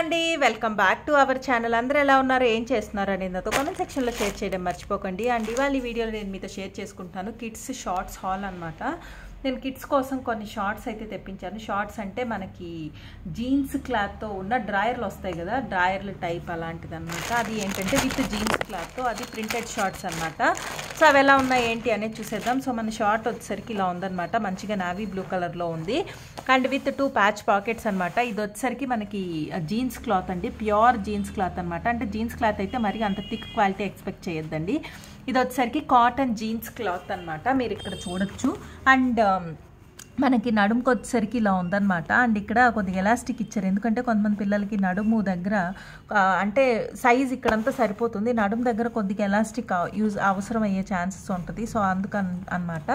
అండి. Welcome back to our channel. అందరూ ఎలా ఉన్నారు? ఏం చేస్తున్నారు అనేది నాతో కామెంట్ సెక్షన్లో షేర్ చేయడం మర్చిపోకండి. అండ్ ఇవాళ ఈ వీడియోలో నేను మీతో షేర్ చేసుకుంటాను కిడ్స్ షార్ట్స్ హాల్ అనమాట నేను కిడ్స్ కోసం కొన్ని షార్ట్స్ అయితే తెప్పించాను. షార్ట్స్ అంటే మనకి జీన్స్ క్లాత్తో ఉన్న డ్రాయర్లు వస్తాయి కదా డ్రాయర్లు టైప్ అలాంటిది అనమాట అది ఏంటంటే విత్ జీన్స్ క్లాత్తో అది ప్రింటెడ్ షార్ట్స్ అనమాట సో అవి ఎలా ఉన్నాయి ఏంటి అనేది చూసేద్దాం. సో మన షార్ట్ వచ్చేసరికి ఇలా ఉందన్నమాట. మంచిగా నావీ బ్లూ కలర్లో ఉంది. And with two patch pockets అనమాట ఇది వచ్చేసరికి మనకి జీన్స్ క్లాత్ అండి. ప్యూర్ జీన్స్ క్లాత్ అనమాట అంటే జీన్స్ క్లాత్ అయితే మరి అంత థిక్ క్వాలిటీ ఎక్స్పెక్ట్ చేయొద్దండి. ఇది వచ్చేసరికి కాటన్ జీన్స్ క్లాత్ అనమాట మీరు ఇక్కడ చూడొచ్చు. అండ్ Um, మనకి నడుముకి వచ్చేసరికి ఇలా ఉందన్నమాట. అండ్ ఇక్కడ కొద్దిగా ఎలాస్టిక్ ఇచ్చారు. ఎందుకంటే కొంతమంది పిల్లలకి నడుము దగ్గర అంటే సైజ్ ఇక్కడంతా సరిపోతుంది. నడుము దగ్గర కొద్దిగా ఎలాస్టిక్ యూజ్ అవసరం అయ్యే ఛాన్సెస్ ఉంటుంది. సో అందుకని అనమాట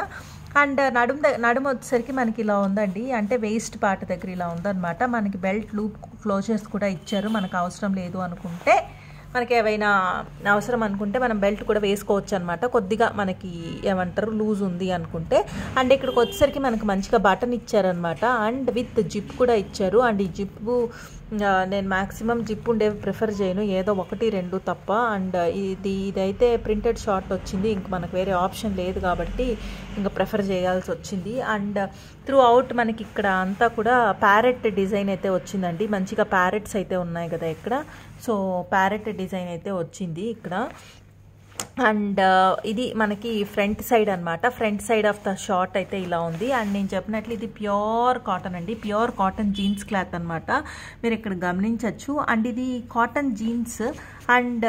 అండ్ నడుము నడుము వచ్చేసరికి మనకి ఇలా ఉందండి. అంటే వేస్ట్ పార్ట్ దగ్గర ఇలా ఉందన్నమాట. మనకి బెల్ట్ లూప్ క్లోజర్స్ కూడా ఇచ్చారు. మనకు అవసరం లేదు అనుకుంటే. మనకి ఏవైనా అవసరం అనుకుంటే మనం బెల్ట్ కూడా వేసుకోవచ్చు అనమాట కొద్దిగా మనకి ఏమంటారు లూజ్ ఉంది అనుకుంటే. అండ్ ఇక్కడికి వచ్చేసరికి మనకు మంచిగా బటన్ ఇచ్చారనమాట అండ్ విత్ జిప్ కూడా ఇచ్చారు. అండ్ ఈ జిప్పు నేను మ్యాక్సిమం జిప్ ఉండేవి ప్రిఫర్ చేయను. ఏదో ఒకటి రెండు తప్ప. అండ్ ఇది ఇదైతే ప్రింటెడ్ షార్ట్ వచ్చింది. ఇంక మనకు వేరే ఆప్షన్ లేదు కాబట్టి ఇంకా ప్రిఫర్ చేయాల్సి వచ్చింది. అండ్ త్రూ అవుట్ మనకి ఇక్కడ అంతా కూడా ప్యారెట్ డిజైన్ అయితే వచ్చిందండి. మంచిగా ప్యారెట్స్ అయితే ఉన్నాయి కదా ఇక్కడ. సో ప్యారెట్ డిజైన్ అయితే వచ్చింది ఇక్కడ. అండ్ ఇది మనకి ఫ్రంట్ సైడ్ అనమాట front side of the short అయితే ఇలా ఉంది. అండ్ నేను చెప్పినట్లు ఇది ప్యూర్ కాటన్ అండి. ప్యూర్ కాటన్ జీన్స్ క్లాత్ అనమాట మీరు ఇక్కడ గమనించవచ్చు అండ్ ఇది కాటన్ జీన్స్ అండ్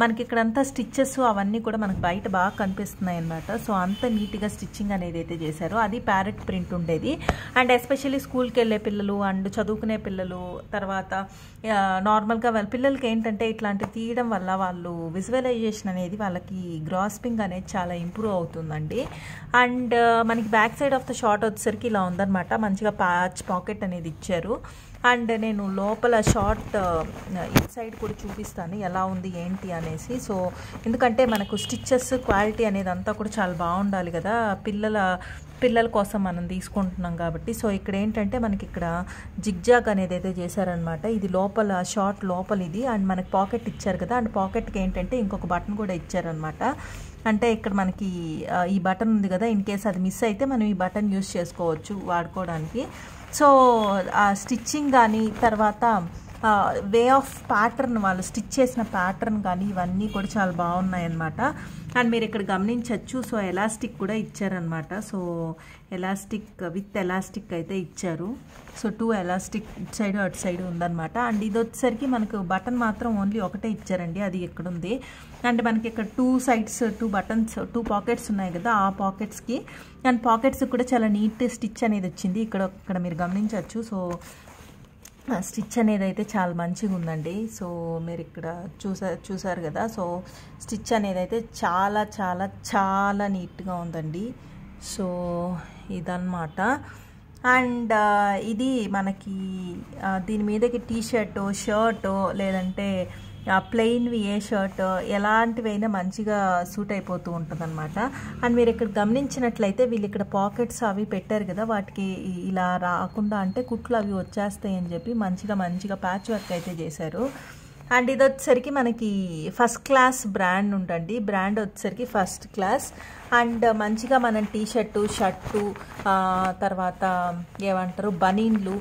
మనకి ఇక్కడంతా స్టిచ్చెస్ అవన్నీ కూడా మనకు బయట బాగా కనిపిస్తున్నాయి అనమాట సో అంత నీట్గా స్టిచ్చింగ్ అనేది అయితే చేశారు. అది ప్యారెట్ ప్రింట్ ఉండేది. అండ్ ఎస్పెషల్లీ స్కూల్కి వెళ్ళే పిల్లలు అండ్ చదువుకునే పిల్లలు తర్వాత నార్మల్గా వాళ్ళ పిల్లలకి ఏంటంటే ఇట్లాంటివి తీయడం వల్ల వాళ్ళు విజువలైజేషన్ అనేది వాళ్ళకి గ్రాస్పింగ్ అనేది చాలా ఇంప్రూవ్ అవుతుందండి. అండ్ మనకి back side of the short వచ్చేసరికి ఇలా ఉందన్నమాట. మంచిగా ప్యాచ్ పాకెట్ అనేది ఇచ్చారు. అండ్ నేను లోపల షార్ట్ ఇట్ సైడ్ కూడా చూపిస్తాను ఎలా ఉంది ఏంటి అనేసి. సో ఎందుకంటే మనకు స్టిచ్చెస్ క్వాలిటీ అనేది అంతా కూడా చాలా బాగుండాలి కదా. పిల్లల పిల్లల కోసం మనం తీసుకుంటున్నాం కాబట్టి. సో ఇక్కడ ఏంటంటే మనకి ఇక్కడ జిగ్జాగ్ అనేది అయితే చేశారనమాట. ఇది లోపల షార్ట్ లోపల ఇది. అండ్ మనకి పాకెట్ ఇచ్చారు కదా. అండ్ పాకెట్కి ఏంటంటే ఇంకొక బటన్ కూడా ఇచ్చారనమాట. అంటే ఇక్కడ మనకి ఈ బటన్ ఉంది కదా. ఇన్ కేస్ అది మిస్ అయితే మనం ఈ బటన్ యూస్ చేసుకోవచ్చు వాడుకోవడానికి. సో ఆ స్టిచ్చింగ్ కానీ తర్వాత వే ఆఫ్ ప్యాటర్న్ వాళ్ళు స్టిచ్ చేసిన ప్యాటర్న్ కానీ ఇవన్నీ కూడా చాలా బాగున్నాయి అనమాట అండ్ మీరు ఇక్కడ గమనించవచ్చు సో ఎలాస్టిక్ కూడా ఇచ్చారనమాట సో ఎలాస్టిక్ విత్ ఎలాస్టిక్ అయితే ఇచ్చారు. సో టూ ఎలాస్టిక్ ఇటు సైడ్ అటు సైడ్ ఉందన్నమాట. అండ్ ఇది వచ్చేసరికి మనకు బటన్ మాత్రం ఓన్లీ ఒకటే ఇచ్చారండి అది ఎక్కడుంది. అంటే అండ్ మనకి ఇక్కడ two sides two buttons two pockets ఉన్నాయి కదా ఆ పాకెట్స్కి అండ్ పాకెట్స్ కూడా చాలా నీట్ స్టిచ్ అనేది వచ్చింది. ఇక్కడ ఇక్కడ మీరు గమనించవచ్చు సో స్టిచ్ అనేది అయితే చాలా మంచిగా ఉందండి. సో మీరు ఇక్కడ చూసా చూసారు కదా? సో స్టిచ్ అనేది అయితే చాలా చాలా చాలా నీట్గా ఉందండి. సో ఇదన్నమాట. అండ్ ఇది మనకి దీని మీదకి టీ షర్టు షర్టు లేదంటే ప్లెయిన్వి ఏ షర్ట్ ఎలాంటివైనా మంచిగా సూట్ అయిపోతూ ఉంటుంది అనమాట అండ్ మీరు ఇక్కడ గమనించినట్లయితే వీళ్ళు ఇక్కడ పాకెట్స్ అవి పెట్టారు కదా వాటికి ఇలా రాకుండా అంటే కుట్లు అవి వచ్చేస్తాయి అని చెప్పి మంచిగా మంచిగా ప్యాచ్ వర్క్ అయితే చేశారు. అండ్ ఇది వచ్చేసరికి మనకి ఫస్ట్ క్లాస్ బ్రాండ్ ఉండండి బ్రాండ్ వచ్చేసరికి ఫస్ట్ క్లాస్ అండ్ మంచిగా మనం టీ షర్టు షర్టు తర్వాత ఏమంటారు బనీన్లు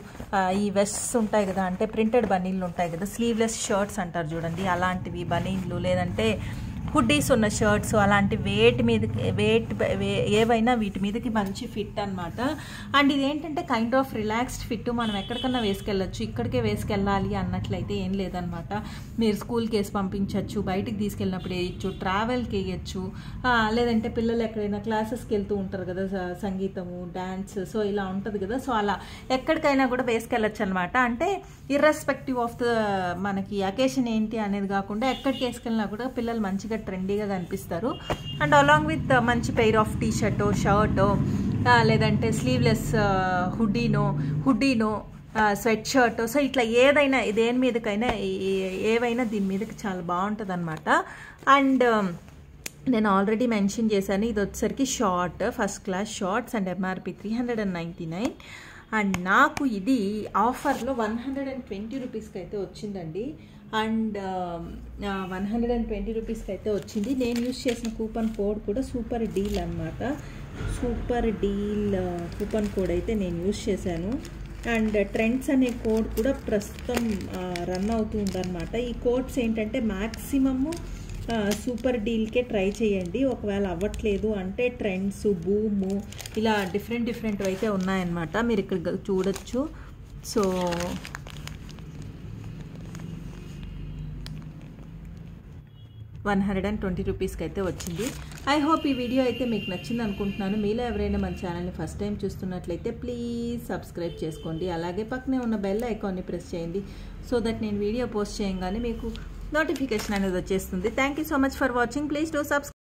ఈ వెస్ట్స్ ఉంటాయి కదా అంటే ప్రింటెడ్ బనీన్లు ఉంటాయి కదా స్లీవ్లెస్ షర్ట్స్ అంటారు చూడండి. అలాంటివి బనీన్లు లేదంటే హుడ్డీస్ ఉన్న షర్ట్స్ అలాంటి వేట్ మీద వేట్ ఏవైనా వీటి మీదకి మంచి ఫిట్ అనమాట అండ్ ఇది ఏంటంటే కైండ్ ఆఫ్ రిలాక్స్డ్ ఫిట్ మనం ఎక్కడికన్నా వేసుకెళ్ళచ్చు ఇక్కడికే వేసుకెళ్ళాలి అన్నట్లయితే ఏం లేదనమాట మీరు స్కూల్కి వేసి పంపించవచ్చు బయటికి తీసుకెళ్ళినప్పుడు వేయచ్చు ట్రావెల్కి వేయచ్చు. లేదంటే పిల్లలు ఎక్కడైనా క్లాసెస్కి వెళ్తూ ఉంటారు కదా సంగీతము డ్యాన్స్ సో ఇలా ఉంటుంది కదా. సో అలా ఎక్కడికైనా కూడా వేసుకెళ్ళచ్చు అనమాట అంటే ఇర్రెస్పెక్టివ్ ఆఫ్ ద మనకి అకేషన్ ఏంటి అనేది కాకుండా ఎక్కడికి వేసుకెళ్ళినా కూడా పిల్లలు మంచిగా ట్రెండీగా కనిపిస్తారు. అండ్ అలాంగ్ విత్ uh, మంచి పెయిర్ ఆఫ్ టీ షర్టో షర్టో లేదంటే స్లీవ్లెస్ హుడ్డీనో హుడ్డీనో స్వెట్ షర్ట్ సో ఇట్లా ఏదైనా దేని మీదకైనా ఏవైనా దీని మీదకి చాలా బాగుంటుంది అనమాట అండ్ um, నేను ఆల్రెడీ మెన్షన్ చేశాను ఇది వచ్చేసరికి short first class shorts and MRP three hundred and ninety nine and నాకు ఇది ఆఫర్లో వన్ హండ్రెడ్ అండ్ ట్వంటీ రూపీస్కి అయితే వచ్చిందండి. And one hundred and twenty రూపీస్కి అయితే వచ్చింది. నేను యూస్ చేసిన కూపన్ కోడ్ కూడా సూపర్ డీల్ అనమాట సూపర్ డీల్ కూపన్ కోడ్ అయితే నేను యూస్ చేశాను. అండ్ ట్రెండ్స్ అనే కోడ్ కూడా ప్రస్తుతం రన్ అవుతూ ఉందన్నమాట. ఈ కోడ్స్ ఏంటంటే మ్యాక్సిమము సూపర్ డీల్కే ట్రై చేయండి. ఒకవేళ అవ్వట్లేదు అంటే ట్రెండ్స్ బూము ఇలా డిఫరెంట్ డిఫరెంట్ అయితే ఉన్నాయన్నమాట. మీరు ఇక్కడ చూడొచ్చు. So one hundred and twenty రూపీస్కి అయితే వచ్చింది. ఐ హోప్ ఈ వీడియో అయితే మీకు నచ్చింది అనుకుంటున్నాను మీలో ఎవరైనా మన ఛానల్ని ఫస్ట్ టైం చూస్తున్నట్లయితే ప్లీజ్ సబ్స్క్రైబ్ చేసుకోండి. అలాగే పక్కనే ఉన్న బెల్ ఐకాన్ని ప్రెస్ చేయండి. సో దట్ నేను వీడియో పోస్ట్ చేయగానే మీకు నోటిఫికేషన్ అనేది వచ్చేస్తుంది. Thank you so much for watching please do subscribe